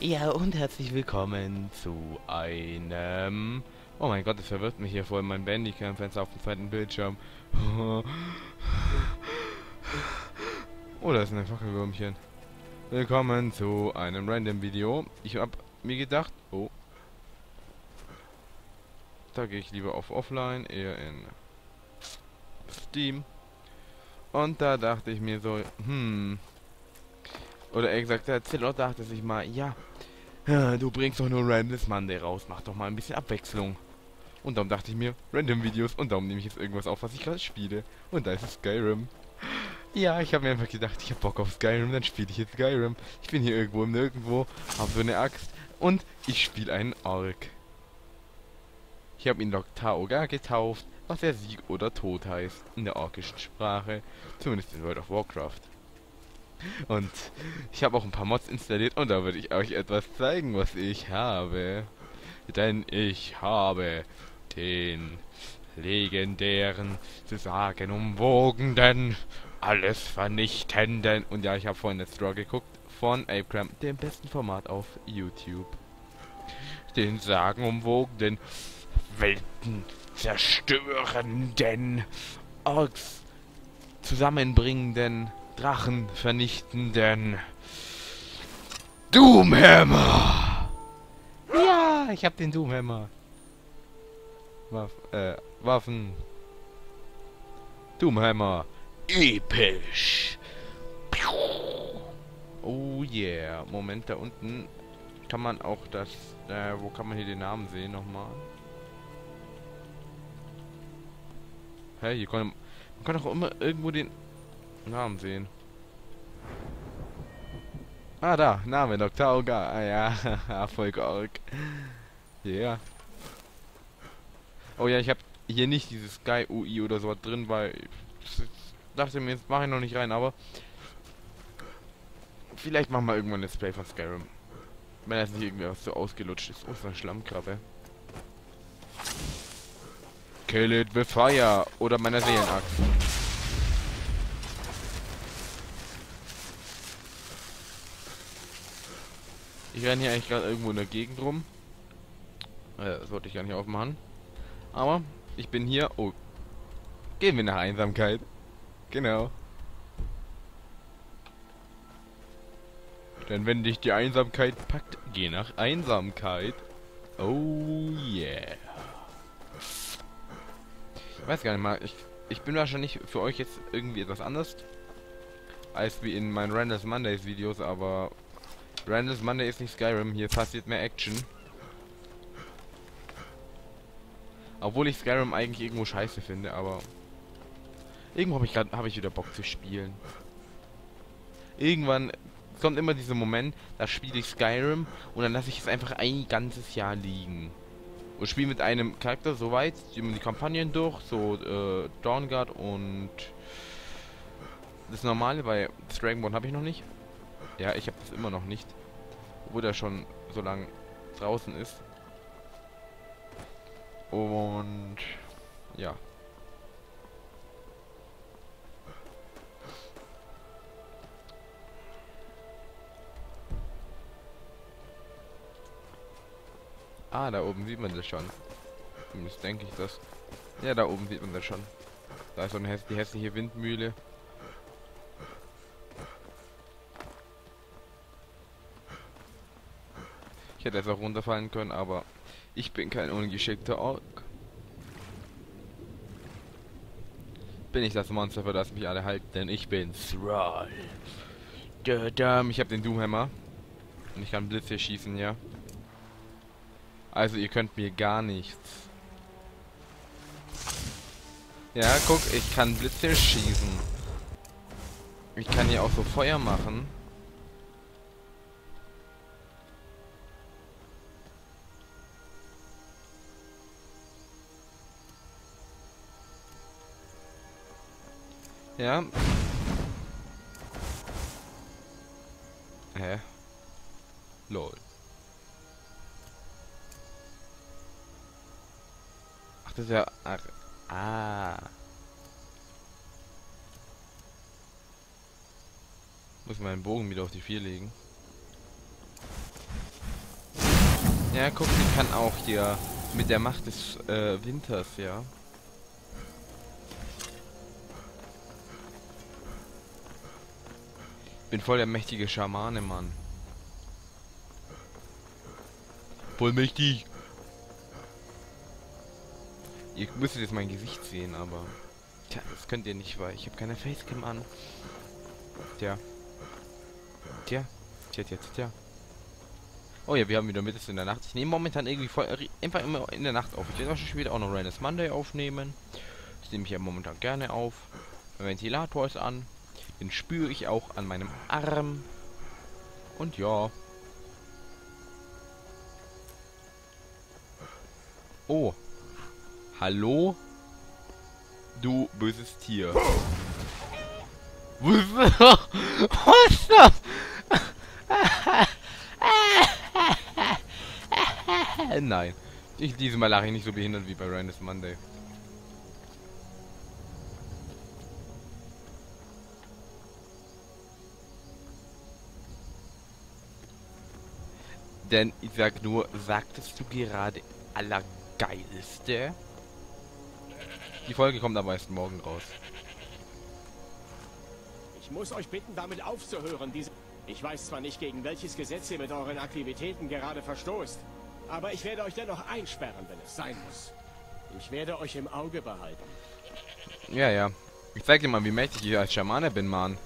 Ja, und herzlich willkommen zu einem... Oh mein Gott, das verwirrt mich hier vor meinem Bandicam-Fenster auf dem zweiten Bildschirm. oh, da ist ein Fackelwürmchen. Willkommen zu einem Random-Video. Ich hab mir gedacht... Oh. Da gehe ich lieber auf Offline, eher in Steam. Und da dachte ich mir so, hm... Oder er gesagt, der Zillot dachte sich mal, ja, du bringst doch nur Randoms Monday raus, mach doch mal ein bisschen Abwechslung. Und darum dachte ich mir, Random Videos und darum nehme ich jetzt irgendwas auf, was ich gerade spiele. Und da ist es Skyrim. Ja, ich habe mir einfach gedacht, ich habe Bock auf Skyrim, dann spiele ich jetzt Skyrim. Ich bin hier irgendwo im Nirgendwo, habe so eine Axt und ich spiele einen Ork. Ich habe ihn Loktaoga getauft, was er Sieg oder Tod heißt, in der orkischen Sprache, zumindest in World of Warcraft. Und ich habe auch ein paar Mods installiert und da würde ich euch etwas zeigen, was ich habe. Denn ich habe den legendären, zu sagen alles vernichtenden und ja, ich habe vorhin das Draw geguckt von Apecram, dem besten Format auf YouTube. Den sagenumwogenden, Welten zerstörenden, Orks zusammenbringenden Drachen vernichtenden Doomhammer. Ja, ich hab den Doomhammer. Waff, äh, Waffen. Doomhammer. Episch. Oh yeah. Moment, da unten kann man auch das... Äh, wo kann man hier den Namen sehen nochmal? Hä, hey, hier kann man... Man kann auch immer irgendwo den Namen sehen. Ah, da. Name, Dr. Auga. Ah, ja. Erfolg Org. Yeah. Oh ja, ich habe hier nicht dieses Sky UI oder so drin, weil ich dachte mir, jetzt mache ich noch nicht rein, aber vielleicht machen wir irgendwann ein Display von Skyrim. Wenn das nicht irgendwie was so ausgelutscht ist. Oh, ist eine Schlammkrabbe. Kill it with fire. Oder meiner Seelenachs. Ich renne hier eigentlich gerade irgendwo in der Gegend rum. Äh, das wollte ich gar nicht aufmachen. Aber ich bin hier. Oh. Gehen wir nach Einsamkeit. Genau. Denn wenn dich die Einsamkeit packt, geh nach Einsamkeit. Oh yeah. Ich weiß gar nicht mal. Ich, ich bin wahrscheinlich für euch jetzt irgendwie etwas anders. Als wie in meinen Random Mondays Videos, aber Randall's Monday ist nicht Skyrim, hier passiert mehr Action. Obwohl ich Skyrim eigentlich irgendwo scheiße finde, aber... Irgendwo habe ich gerade habe ich wieder Bock zu spielen. Irgendwann kommt immer dieser Moment, da spiele ich Skyrim und dann lasse ich es einfach ein ganzes Jahr liegen. Und spiele mit einem Charakter soweit, die Kampagnen durch, so äh, Dawnguard und das normale, das Dragonborn habe ich noch nicht. Ja, ich habe das immer noch nicht. Obwohl der schon so lang draußen ist. Und ja. Ah, da oben sieht man das schon. Zumindest denke ich das. Ja, da oben sieht man das schon. Da ist so eine häss die hässliche Windmühle. Hätte einfach runterfallen können, aber ich bin kein ungeschickter Ork. Bin ich das Monster, für das mich alle halten, denn ich bin Thrall. Ich habe den Doomhammer. Und ich kann Blitze schießen, ja. Also ihr könnt mir gar nichts. Ja, guck, ich kann Blitze schießen. Ich kann hier auch so Feuer machen. Ja. Hä? Lol. Ach, das ist ja... Ach, ah. Muss meinen Bogen wieder auf die 4 legen. Ja, guck, ich kann auch hier mit der Macht des äh, Winters, ja. Bin voll der mächtige Schamane, Mann. Voll mächtig. Ihr müsstet jetzt mein Gesicht sehen, aber... Tja, das könnt ihr nicht, weil ich habe keine Facecam an. Tja. Tja. Tja, tja, tja. Oh ja, wir haben wieder Mittels in der Nacht. Ich nehme momentan irgendwie voll, einfach immer in der Nacht auf. Ich werde auch schon später auch noch Random Monday aufnehmen. Das nehme ich ja momentan gerne auf. Mein Ventilator ist an. Den spüre ich auch an meinem Arm. Und ja. Oh. Hallo? Du böses Tier. Was ist das? Nein. Ich, diesmal lache ich nicht so behindert wie bei Random Monday. Denn ich sag nur, sagtest du gerade Allergeilste? Die Folge kommt am meisten morgen raus. Ich muss euch bitten, damit aufzuhören. Diese ich weiß zwar nicht, gegen welches Gesetz ihr mit euren Aktivitäten gerade verstoßt, aber ich werde euch dennoch einsperren, wenn es sein muss. Ich werde euch im Auge behalten. Ja, ja. Ich zeig dir mal, wie mächtig ich als Schamane bin, Mann.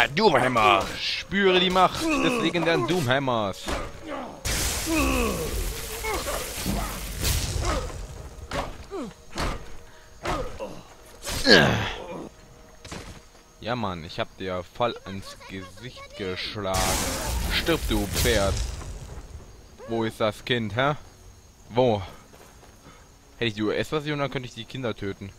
Ja, Doomhammer! Spüre die Macht des legendären Doomhammers. Ja, Mann, ich hab dir voll ins Gesicht geschlagen. Stirb, du Pferd. Wo ist das Kind, hä? Wo? Hätte ich die US-Version, dann könnte ich die Kinder töten.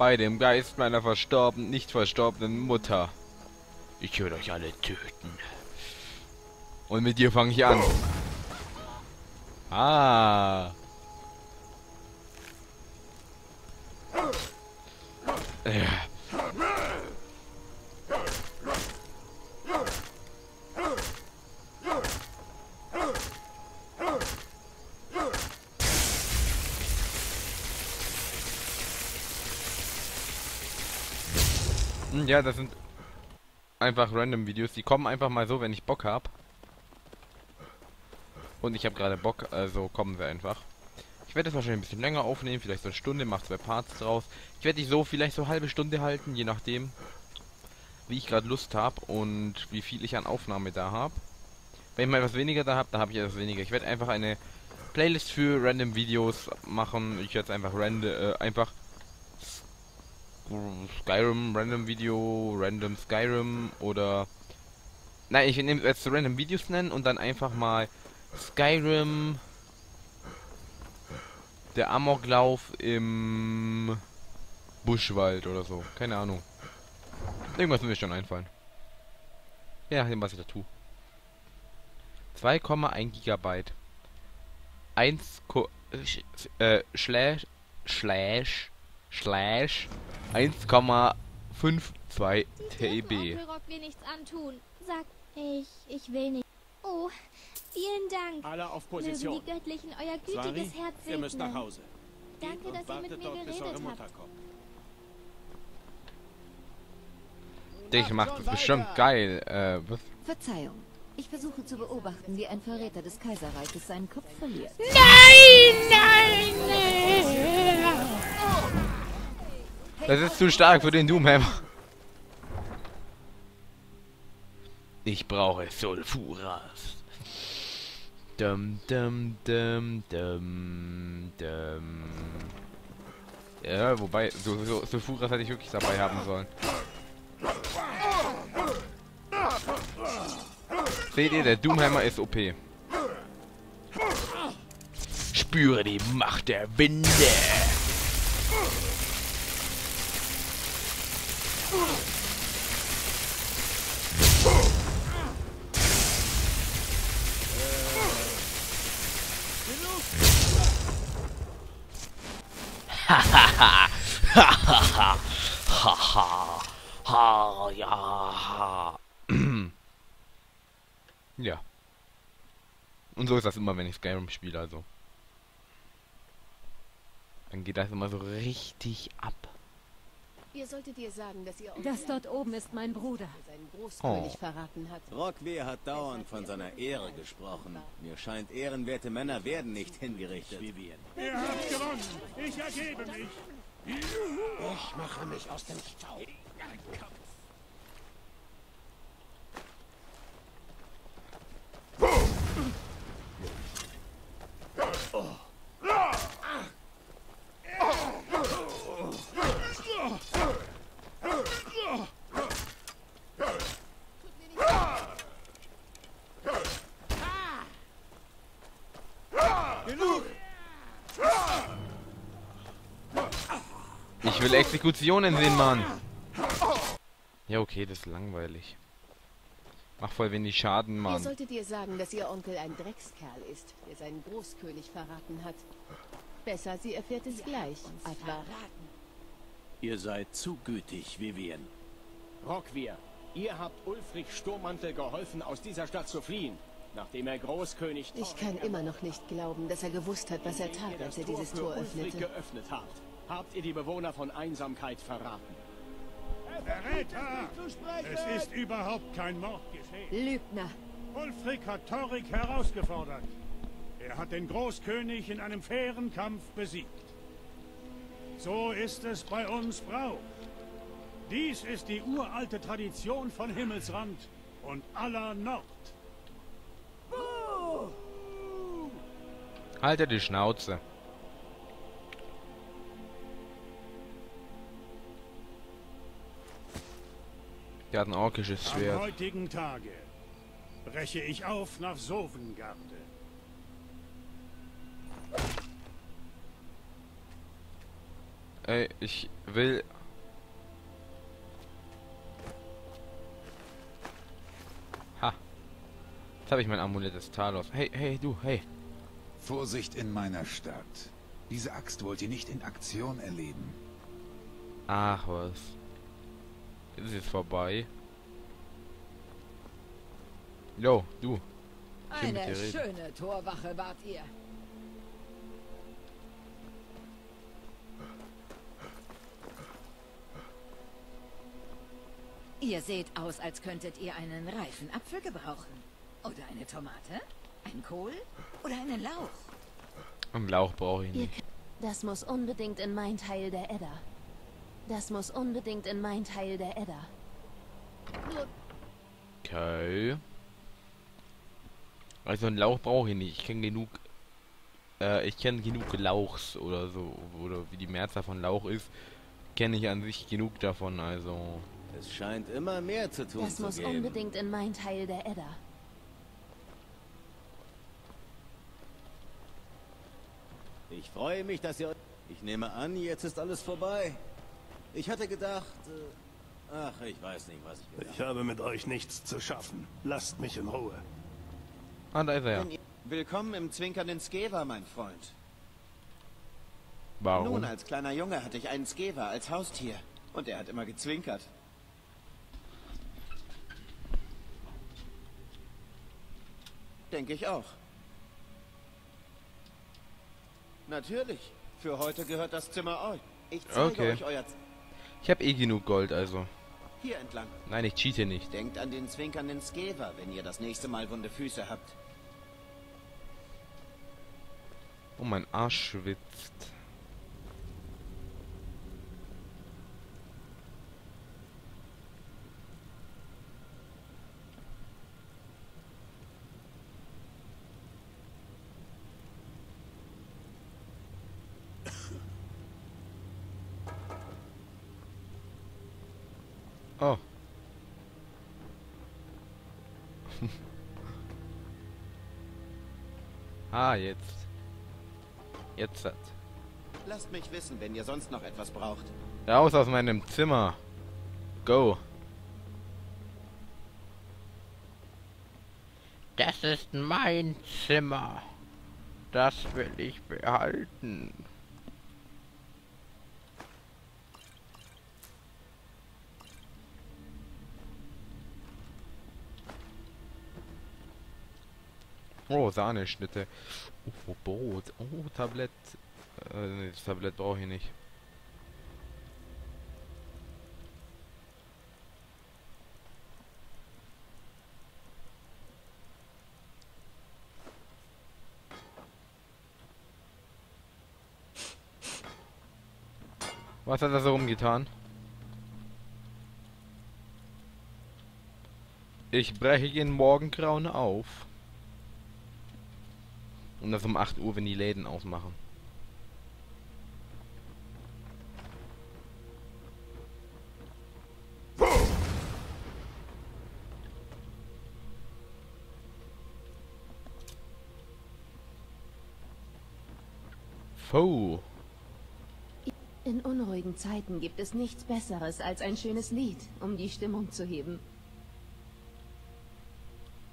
Bei dem Geist meiner verstorbenen, nicht verstorbenen Mutter. Ich würde euch alle töten. Und mit dir fange ich an. Ah. Ja. Ja, das sind einfach random Videos. Die kommen einfach mal so, wenn ich Bock habe. Und ich habe gerade Bock, also kommen wir einfach. Ich werde das wahrscheinlich ein bisschen länger aufnehmen, vielleicht so eine Stunde, mache zwei Parts draus. Ich werde die so vielleicht so halbe Stunde halten, je nachdem, wie ich gerade Lust habe und wie viel ich an Aufnahme da habe. Wenn ich mal etwas weniger da habe, dann habe ich etwas weniger. Ich werde einfach eine Playlist für random Videos machen. Ich werde einfach random, äh, einfach Skyrim Random Video, Random Skyrim oder Nein, ich nehme jetzt Random Videos nennen und dann einfach mal Skyrim der Amoklauf im Buschwald oder so. Keine Ahnung. Irgendwas wird mir schon einfallen. Ja, nachdem was ich da tue. 2,1 Gigabyte. 1 äh, slash slash slash 1,52 TB. mir nichts antun. Sag ich, ich will nicht. Oh, vielen Dank. Alle auf Position. Mögen die Göttlichen euer gütiges Herz segnen. Ihr müsst nach Hause. Danke, dass ihr mit mir geredet habt. Ich mach das bestimmt geil. Äh, was? Verzeihung. Ich versuche zu beobachten, wie ein Verräter des Kaiserreiches seinen Kopf verliert. Nein, nein, nein. Das ist zu stark für den Doomhammer. Ich brauche Sulfuras. Dum dum dum dum dum. Ja, wobei, so, so, Sulfuras hätte ich wirklich dabei haben sollen. Seht ihr, der Doomhammer ist OP. Spüre die Macht der Winde. ja. Und so ist das immer, wenn ich Skyrim spiele, also. Dann geht das immer so richtig ab. Ihr solltet ihr sagen, dass ihr Das dort oben ist mein Bruder. Oh. verraten hat. Rockwehr hat dauernd von seiner Ehre gesprochen. Mir scheint, ehrenwerte Männer werden nicht hingerichtet. Ihr habt gewonnen. Ich ergebe mich. Ich mache mich aus dem Staub. Ich will Exekutionen sehen, Mann. Ja, okay, das ist langweilig. Mach voll wenig Schaden, Ihr Mann. solltet ihr sagen, dass ihr Onkel ein Dreckskerl ist, der seinen Großkönig verraten hat. Besser, sie erfährt es gleich. Advar. Ihr seid zu gütig, Vivian. Rockwehr, ihr habt Ulfrich Sturmmantel geholfen, aus dieser Stadt zu fliehen, nachdem er Großkönig... Ich kann immer noch nicht glauben, dass er gewusst hat, was er tat, ihr als er dieses Tor öffnete. geöffnet habt. Habt ihr die Bewohner von Einsamkeit verraten? Verräter! Es ist überhaupt kein Mord geschehen. Lügner. Ulfric hat Torik herausgefordert. Er hat den Großkönig in einem fairen Kampf besiegt. So ist es bei uns Brauch. Dies ist die uralte Tradition von Himmelsrand und aller Nord. Halte die Schnauze. Der hat ein orkisches Am Schwert. heutigen Tage breche ich auf nach Sovengarde. Ey, ich will... Ha. Jetzt habe ich mein Amulett des Talos. Hey, hey, du, hey. Vorsicht in meiner Stadt. Diese Axt wollt ihr nicht in Aktion erleben. Ach, was. Ist es jetzt vorbei? Jo, du. Eine schöne Torwache wart ihr. Ihr seht aus, als könntet ihr einen reifen Apfel gebrauchen. Oder eine Tomate? Ein Kohl? Oder einen Lauch? Und Lauch brauche ich nicht. Das muss unbedingt in mein Teil der Edda. Das muss unbedingt in mein Teil der Edda. Okay. Also einen Lauch brauche ich nicht. Ich kenne genug. Äh, ich kenne genug Lauchs oder so. Oder wie die Mehrzahl von Lauch ist. Kenne ich an sich genug davon, also. Es scheint immer mehr zu tun Das zu muss geben. unbedingt in mein Teil der Edda. Ich freue mich, dass ihr... Ich nehme an, jetzt ist alles vorbei. Ich hatte gedacht... Äh, ach, ich weiß nicht, was ich gedacht Ich habe mit euch nichts zu schaffen. Lasst mich in Ruhe. Ah, da ist er ja. Willkommen im zwinkernden Skeva, mein Freund. Warum? Nun, als kleiner Junge hatte ich einen Skeva als Haustier. Und er hat immer gezwinkert. Denke ich auch. Natürlich. Für heute gehört das Zimmer euch. Ich zeige Okay. euch euer... Z Ich habe eh genug Gold, also. Hier entlang. Nein, ich cheate nicht. Denkt an den zwinkernden Skeva, wenn ihr das nächste Mal wunde Füße habt. Oh, mein Arsch schwitzt. Oh. Jetzt. Jetzt hat. Lasst mich wissen, wenn ihr sonst noch etwas braucht. Raus aus meinem Zimmer. Go. Das ist mein Zimmer. Das will ich behalten. Oh, Sahneschnitte. Oh, Brot. Oh, Tablett. Äh, nee, das Tablett brauche ich nicht. Was hat er so rumgetan? Ich breche ihn Morgengrauen auf. Und das um 8 Uhr, wenn die Läden ausmachen. Fo. In unruhigen Zeiten gibt es nichts Besseres als ein schönes Lied, um die Stimmung zu heben.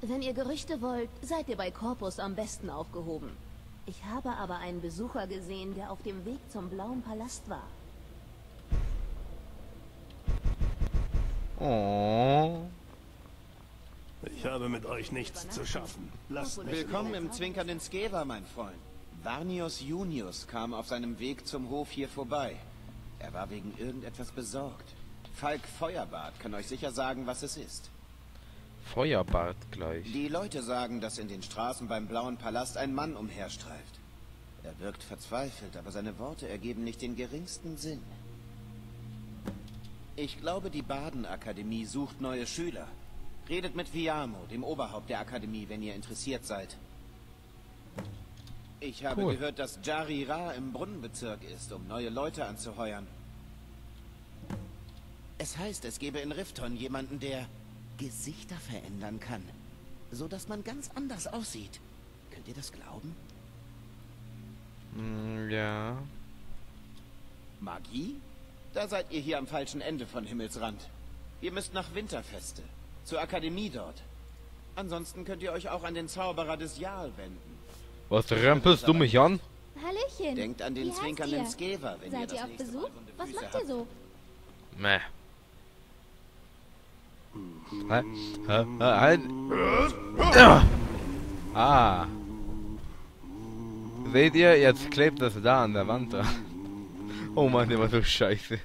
Wenn ihr Gerüchte wollt, seid ihr bei Corpus am besten aufgehoben. Ich habe aber einen Besucher gesehen, der auf dem Weg zum Blauen Palast war. Oh. Ich habe mit euch nichts zu schaffen. Lasst mich Willkommen im zwinkernden Skeva, mein Freund. Varnius Junius kam auf seinem Weg zum Hof hier vorbei. Er war wegen irgendetwas besorgt. Falk Feuerbart kann euch sicher sagen, was es ist. Feuerbart gleich. Die Leute sagen, dass in den Straßen beim Blauen Palast ein Mann umherstreift. Er wirkt verzweifelt, aber seine Worte ergeben nicht den geringsten Sinn. Ich glaube, die Badenakademie sucht neue Schüler. Redet mit Viamo, dem Oberhaupt der Akademie, wenn ihr interessiert seid. Ich habe Cool. gehört, dass Jari Ra im Brunnenbezirk ist, um neue Leute anzuheuern. Es heißt, es gebe in Rifton jemanden, der Gesichter verändern kann, so dass man ganz anders aussieht. Könnt ihr das glauben? Mm, ja. Magie? Da seid ihr hier am falschen Ende von Himmelsrand. Ihr müsst nach Winterfeste, zur Akademie dort. Ansonsten könnt ihr euch auch an den Zauberer des Jahl wenden. Was rempelst du mich an? Hallöchen. Denkt an Wie den heißt zwinkernden ihr? Skever, wenn ihr Seid das ihr auf nächste Besuch? Was macht ihr so? Meh. Halt! Ah. ah. Seht ihr? Jetzt klebt das da an der Wand. Da. Oh Mann, der war so scheiße.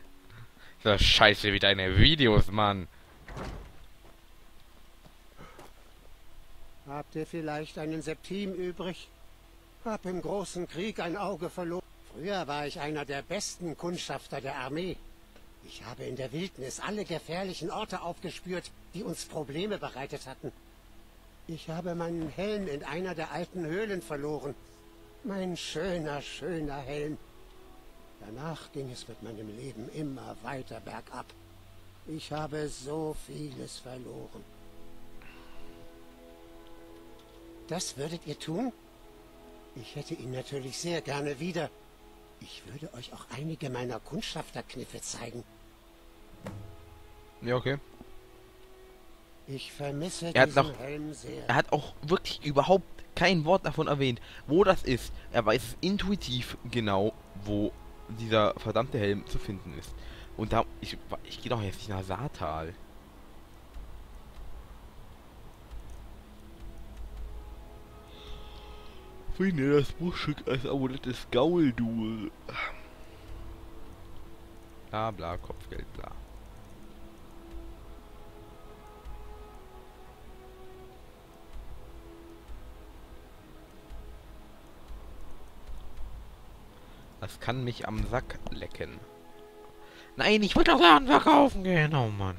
So scheiße wie deine Videos, Mann. Habt ihr vielleicht einen Septim übrig? Hab im großen Krieg ein Auge verloren. Früher war ich einer der besten Kundschafter der Armee. Ich habe in der Wildnis alle gefährlichen Orte aufgespürt, die uns Probleme bereitet hatten. Ich habe meinen Helm in einer der alten Höhlen verloren. Mein schöner, schöner Helm. Danach ging es mit meinem Leben immer weiter bergab. Ich habe so vieles verloren. Das würdet ihr tun? Ich hätte ihn natürlich sehr gerne wieder. Ich würde euch auch einige meiner Kundschafterkniffe zeigen. Ja, okay. Ich vermisse Er hat diesen noch- Helm sehr. Er hat auch wirklich überhaupt kein Wort davon erwähnt, wo das ist. Er weiß es intuitiv genau, wo dieser verdammte Helm zu finden ist. Und da, ich, ich gehe doch jetzt nicht nach Saartal. Finde das Bruchstück als Amulett des Gauldur. Bla bla, Kopfgeld, bla. Das kann mich am Sack lecken. Nein, ich will doch Laden verkaufen gehen. Oh Mann.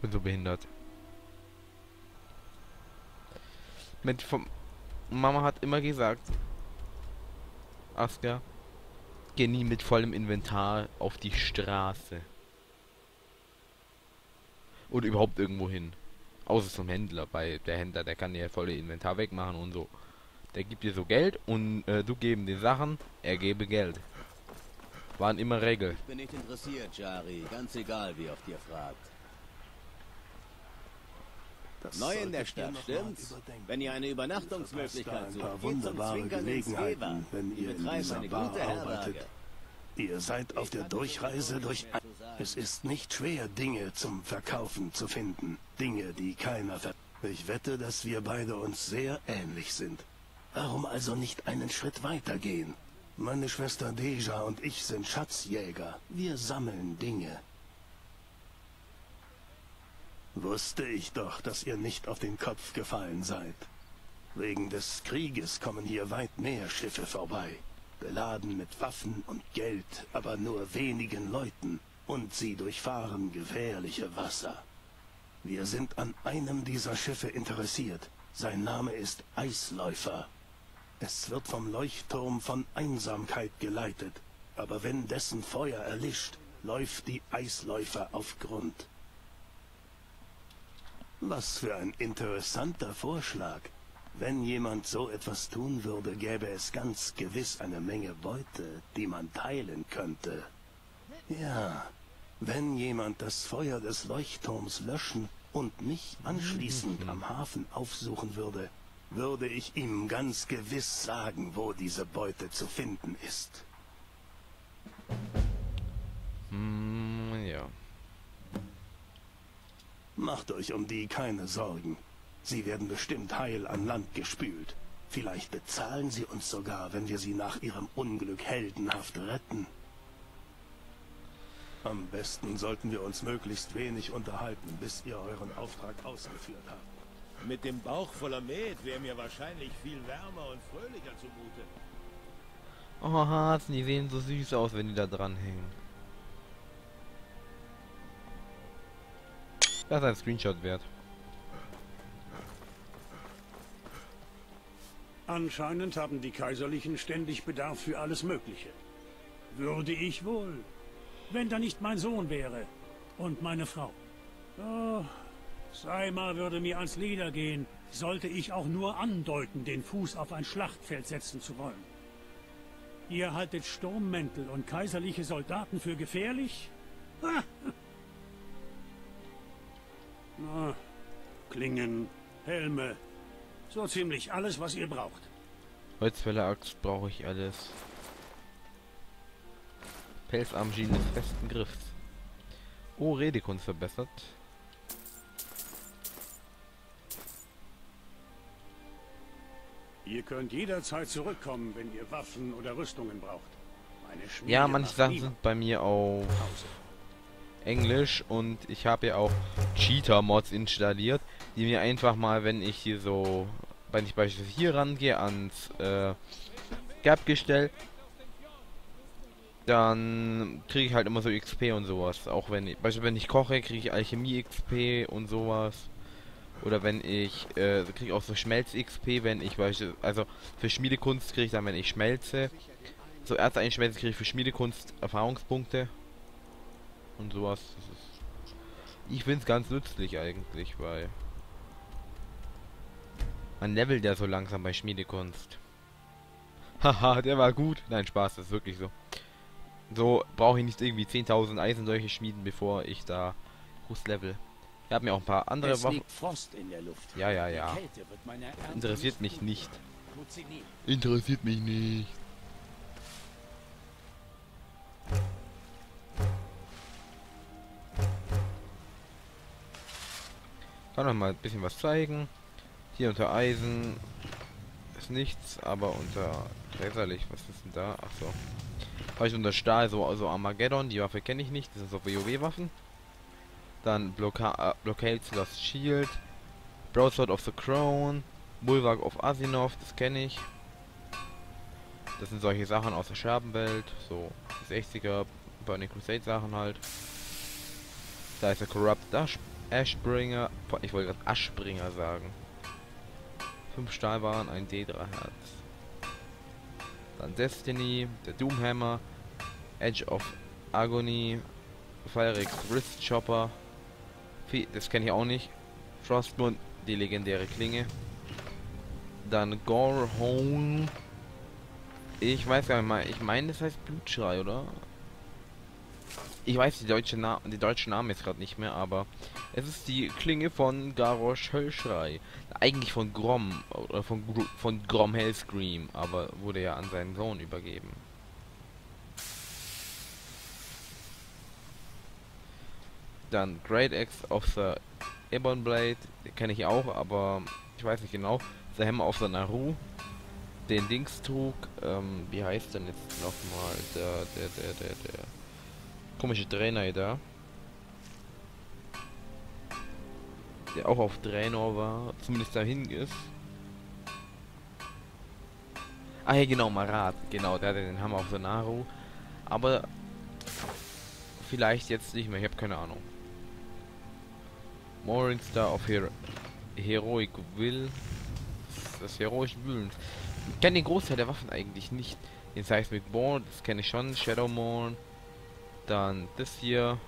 Bin so behindert. Mit vom Mama hat immer gesagt, Aska, geh nie mit vollem Inventar auf die Straße. Oder überhaupt irgendwo hin. Außer zum Händler, weil der Händler, der kann dir volle Inventar wegmachen und so. Der gibt dir so Geld und äh, du geben die Sachen, er gebe Geld. Waren immer Regel. Ich bin nicht interessiert, Jari. Ganz egal, wie oft ihr fragt. Das Neu in der Stadt, stimmt's? Wenn ihr eine Übernachtungsmöglichkeit ein sucht, zum wunderbare. Gelegenheiten, wenn ihr in dieser Bar arbeitet. Ihr seid auf der Durchreise durch... Es ist nicht schwer, Dinge zum Verkaufen zu finden. Dinge, die keiner ver... Ich wette, dass wir beide uns sehr ähnlich sind. Warum also nicht einen Schritt weiter gehen? Meine Schwester Deja und ich sind Schatzjäger. Wir sammeln Dinge. Wusste ich doch, dass ihr nicht auf den Kopf gefallen seid. Wegen des Krieges kommen hier weit mehr Schiffe vorbei. Beladen mit Waffen und Geld, aber nur wenigen Leuten. Und sie durchfahren gefährliche Wasser. Wir sind an einem dieser Schiffe interessiert. Sein Name ist Eisläufer. Es wird vom Leuchtturm von Einsamkeit geleitet. Aber wenn dessen Feuer erlischt, läuft die Eisläufer auf Grund. Was für ein interessanter Vorschlag. Wenn jemand so etwas tun würde, gäbe es ganz gewiss eine Menge Beute, die man teilen könnte. Ja, wenn jemand das Feuer des Leuchtturms löschen und mich anschließend am Hafen aufsuchen würde, würde ich ihm ganz gewiss sagen, wo diese Beute zu finden ist. Hm, ja. Macht euch um die keine Sorgen. Sie werden bestimmt heil an Land gespült. Vielleicht bezahlen sie uns sogar, wenn wir sie nach ihrem Unglück heldenhaft retten. Am besten sollten wir uns möglichst wenig unterhalten, bis ihr euren Auftrag ausgeführt habt. Mit dem Bauch voller Met wäre mir wahrscheinlich viel wärmer und fröhlicher zumute. Oh, Harzen, die sehen so süß aus, wenn die da dran hängen. Das ist ein Screenshot wert. Anscheinend haben die Kaiserlichen ständig Bedarf für alles Mögliche. Würde ich wohl. Wenn da nicht mein Sohn wäre. Und meine Frau. Oh, Seima würde mir ans Leder gehen, sollte ich auch nur andeuten, den Fuß auf ein Schlachtfeld setzen zu wollen. Ihr haltet Sturmmäntel und kaiserliche Soldaten für gefährlich? Na, Klingen, Helme, so ziemlich alles, was ihr braucht. Holzfäller-Axt brauche ich alles. Pelzarmschienen des festen Griffs. Oh, Redekunst verbessert. Ihr könnt jederzeit zurückkommen, wenn ihr Waffen oder Rüstungen braucht. Ja, manche Sachen sind bei mir auf Pause. Englisch und ich habe ja auch Cheater-Mods installiert, die mir einfach mal, wenn ich hier so, wenn ich beispielsweise hier rangehe ans äh, Gap-Gestell, dann kriege ich halt immer so XP und sowas. Auch wenn ich, beispielsweise wenn ich koche, kriege ich Alchemie-XP und sowas. Oder wenn ich, äh, kriege auch so Schmelz-XP, wenn ich beispielsweise, also für Schmiedekunst kriege ich dann, wenn ich schmelze. So erst einschmelze kriege ich für Schmiedekunst Erfahrungspunkte und sowas. Ist ich finde es ganz nützlich eigentlich, weil man levelt ja so langsam bei Schmiedekunst. Haha, der war gut. Nein, Spaß, das ist wirklich so. So brauche ich nicht irgendwie 10.000 Eisendolche schmieden, bevor ich da groß level. Ich habe mir auch ein paar andere Es Waffen. Frost in der Luft. Ja, ja, ja. Interessiert mich nicht. Interessiert mich nicht. Kann noch mal ein bisschen was zeigen. Hier unter Eisen ist nichts, aber unter Gräserlich, was ist denn da? Ach so. Habe ich unter Stahl so also Armageddon, die Waffe kenne ich nicht, das sind so WoW Waffen. Dann Blocka äh, Blockade Lost Shield, Broadsword of the Crown, Bulwark of Asinov, das kenne ich. Das sind solche Sachen aus der Scherbenwelt, so 60er Burning Crusade Sachen halt. Da ist der Corrupt Ash Ashbringer, ich wollte gerade Aschbringer sagen. 5 Stahlwaren, ein D3 Herz. Dann Destiny, der Doomhammer, Edge of Agony, Firex Wrist Chopper, das kenne ich auch nicht. Frostmoon, die legendäre Klinge. Dann Gorehone. Ich weiß gar nicht mal, ich meine, das heißt Blutschrei, oder? Ich weiß die deutsche Na die deutschen Namen jetzt gerade nicht mehr, aber es ist die Klinge von Garrosh Höllschrei. Eigentlich von Grom oder von Gru von Grom Hellscream, aber wurde ja an seinen Sohn übergeben. Dann Great Axe of the Ebon Blade, kenne ich auch, aber ich weiß nicht genau. Der Hammer auf der Naru, den Dings trug, ähm, wie heißt denn jetzt nochmal der, der, der, der, der komische Trainer da. Der auch auf Draenor war, zumindest dahin ist. Ah ja genau, Marat, genau, der hatte den Hammer auf der Naru. Aber vielleicht jetzt nicht mehr, ich habe keine Ahnung. Morningstar of Hero Heroic Will. Das heroische Willen. Ich kenne den Großteil der Waffen eigentlich nicht. Den Seismic Ball, das kenne ich schon. Shadow Morn. Dann das hier.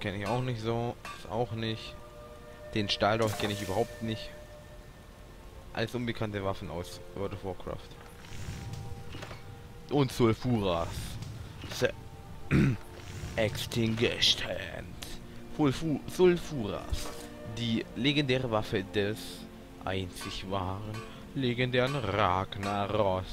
Kenne ich auch nicht so. Das auch nicht. Den Stahldorf kenne ich überhaupt nicht. Alles unbekannte Waffen aus World of Warcraft. Und Sulfuras. Extinguished Hand. Sulfu Sulfuras. Die legendäre Waffe des einzig wahren legendären Ragnaros.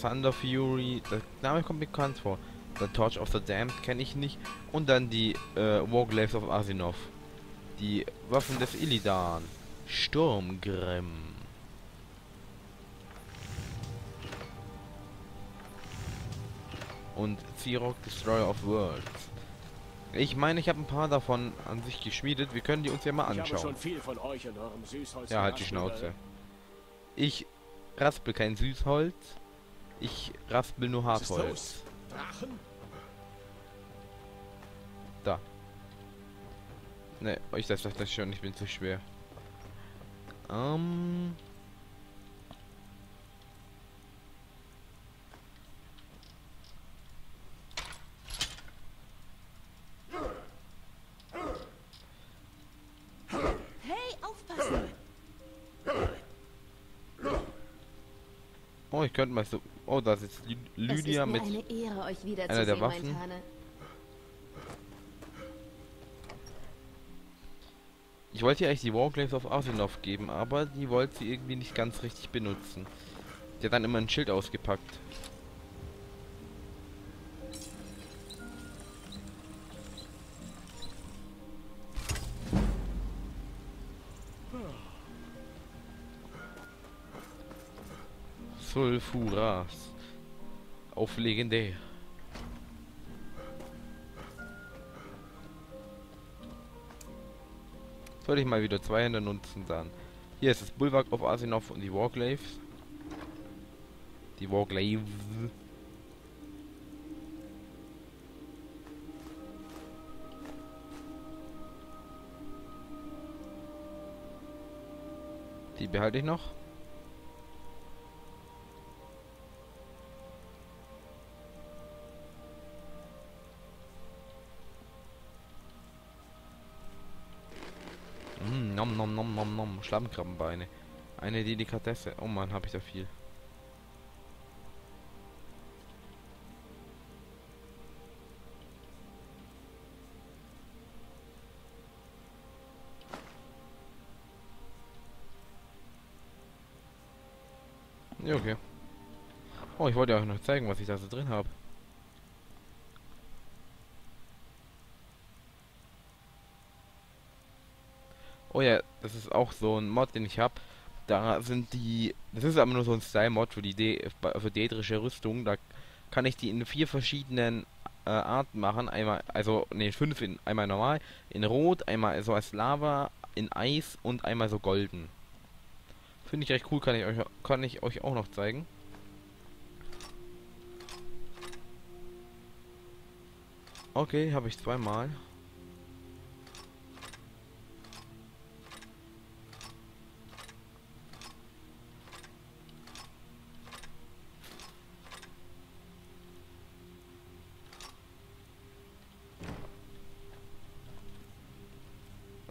Thunder Fury, der Name kommt bekannt vor. The Torch of the Damned kenne ich nicht. Und dann die äh, Warglaves of Asinov. Die Waffen des Illidan. Sturmgrimm. Und Xerox Destroyer of Worlds. Ich meine, ich habe ein paar davon an sich geschmiedet. Wir können die uns ja mal anschauen. Ja, halt die Schnauze. Ich raspel kein Süßholz. Ich raspel nur Hartholz. Da. Ne, euch das sagt das schon, ich bin zu schwer. Ähm. Hey, Oh, ich könnte mal so. Oh, das ist Lydia mit Ehre, einer der Waffen. Ich wollte ihr eigentlich die Warglaves auf Arsenov geben, aber die wollte sie irgendwie nicht ganz richtig benutzen. Die hat dann immer ein Schild ausgepackt. Sulfuras. Auf legendär. Sollte ich mal wieder zwei Hände nutzen, dann. Hier ist das Bulwark auf Asinov und die Warglaves. Die Warglaves. Die behalte ich noch. Nom nom nom nom nom. Schlammkrabbenbeine. Eine Delikatesse. Oh man, habe ich da viel. Ja, okay. Oh, ich wollte euch noch zeigen, was ich da so drin habe. Das ist auch so ein Mod, den ich habe. Da sind die, das ist aber nur so ein Style-Mod für die De für dädrische Rüstung. Da kann ich die in vier verschiedenen äh, Arten machen. Einmal, also ne, fünf in einmal normal, in Rot, einmal so als Lava, in Eis und einmal so golden. Finde ich recht cool, kann ich euch kann ich euch auch noch zeigen. Okay, habe ich zweimal.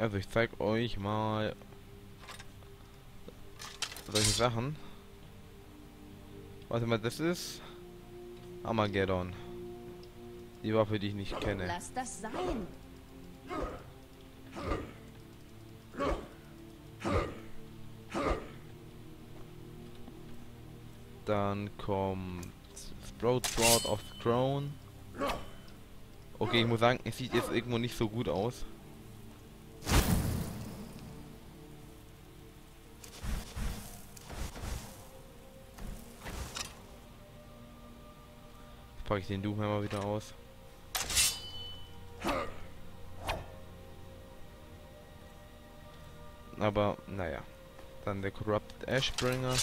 Also ich zeig euch mal solche Sachen. Warte mal, das ist Armageddon. Die Waffe, die ich nicht kenne. Lass das sein. Dann kommt Sprout Sword of the Crown. Okay, ich muss sagen, es sieht jetzt irgendwo nicht so gut aus. Packe ich den Doomhammer wieder aus. Aber, naja. Dann der Corrupted Ashbringer.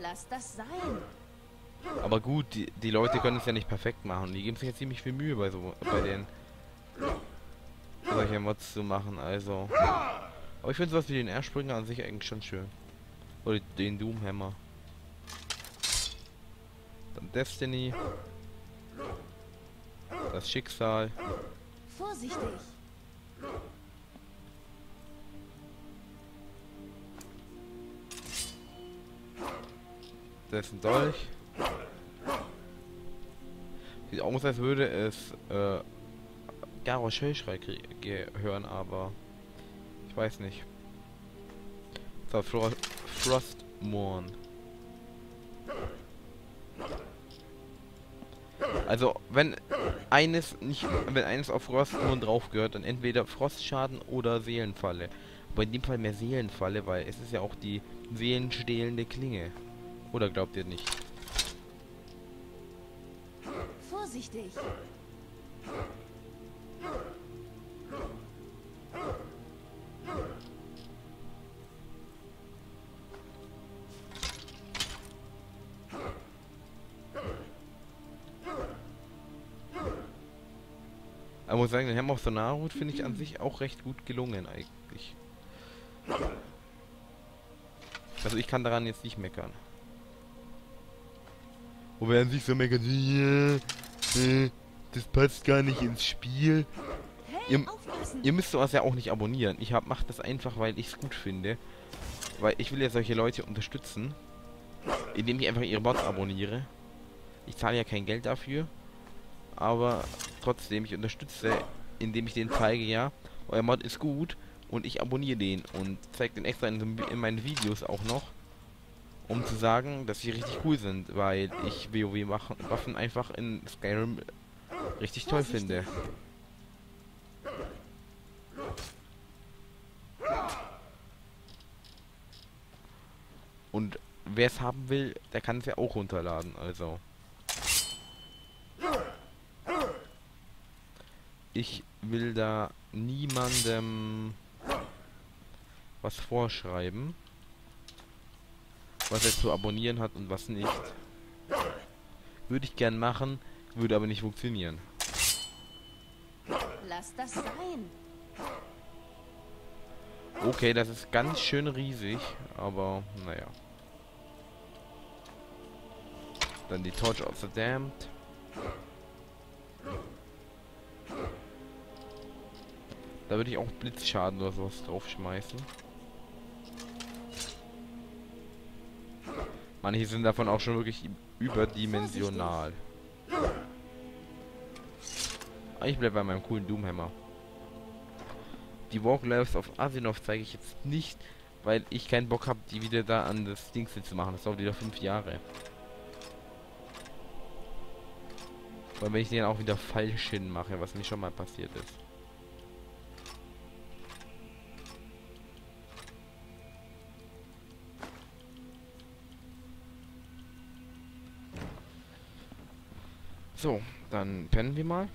Lass das sein. Aber gut, die, die Leute können es ja nicht perfekt machen. Die geben sich ja ziemlich viel Mühe bei so bei den solche Mods zu machen, also. Aber ich finde sowas wie den Airspringer an sich eigentlich schon schön. Oder den Doomhammer. Dann Destiny. Das Schicksal. Vorsichtig. Das ist ein Dolch. Sieht aus, als würde es äh, Garrosh Hellschrei gehören, aber ich weiß nicht. So, Fro Frostmourne. Also, wenn eines nicht, wenn eines auf Frostmourne drauf gehört, dann entweder Frostschaden oder Seelenfalle. Aber in dem Fall mehr Seelenfalle, weil es ist ja auch die seelenstehlende Klinge. Oder glaubt ihr nicht? Vorsichtig. Aber muss sagen, den Hammer auf Sonarhut finde ich an sich auch recht gut gelungen eigentlich. Also ich kann daran jetzt nicht meckern. Wo werden sich so meckern, ja, äh, das passt gar nicht ins Spiel. Ihr, ihr, müsst sowas ja auch nicht abonnieren. Ich hab, mach das einfach, weil ich es gut finde. Weil ich will ja solche Leute unterstützen. Indem ich einfach ihre Bots abonniere. Ich zahle ja kein Geld dafür. Aber trotzdem, ich unterstütze, indem ich denen zeige, ja, euer Mod ist gut und ich abonniere den und zeige den extra in, in meinen Videos auch noch um zu sagen, dass sie richtig cool sind, weil ich WoW machen, Waffen einfach in Skyrim richtig toll finde. Und wer es haben will, der kann es ja auch runterladen, also. Ich will da niemandem was vorschreiben was er zu abonnieren hat und was nicht. Würde ich gern machen, würde aber nicht funktionieren. Lass das sein. Okay, das ist ganz schön riesig, aber naja. Dann die Torch of the Damned. Da würde ich auch Blitzschaden oder sowas draufschmeißen. Manche sind davon auch schon wirklich überdimensional. Ich bleibe bei meinem coolen Doomhammer. Die Walk Lives of Asinov zeige ich jetzt nicht, weil ich keinen Bock habe, die wieder da an das Ding zu machen. Das dauert wieder fünf Jahre. Weil wenn ich den auch wieder falsch hin mache, was mir schon mal passiert ist. So, dann pennen wir mal.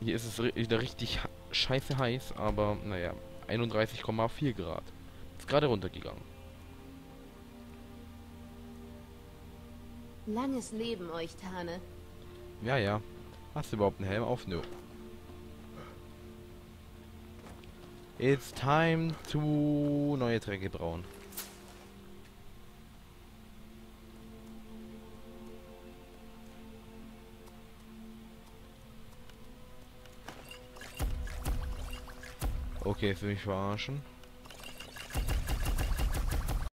Hier ist es wieder richtig scheiße heiß, aber naja, 31,4 Grad. Ist gerade runtergegangen. Langes Leben euch, Tane. Ja, ja. Hast du überhaupt einen Helm auf? Nö. It's time to neue Tränke brauen. Okay, will mich verarschen.